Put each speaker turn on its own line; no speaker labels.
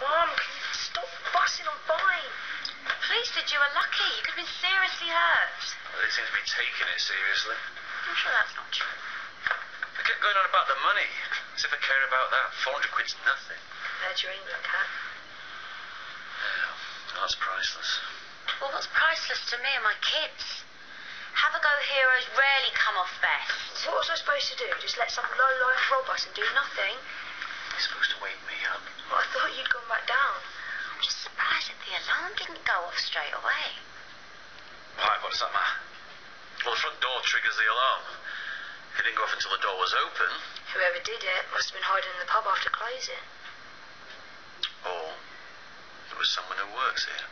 Mum, can you stop fussing on fine?
Police said you were lucky. You could have been seriously hurt.
Well, they seem to be taking it seriously.
I'm sure that's not true.
They kept going on about the money. As if I care about that. 400 quid's nothing.
There's your England cat.
Yeah, that's priceless.
Well, what's priceless to me are my kids. Have a go heroes rarely come off best.
What was I supposed to do? Just let some low life rob us and do nothing?
You're supposed to wake me up.
Well, I thought you'd gone back down.
I'm just surprised that the alarm didn't go off straight away.
Why, what does that matter? Well, the front door triggers the alarm. It didn't go off until the door was open.
Whoever did it must have been hiding in the pub after closing.
Or it was someone who works here.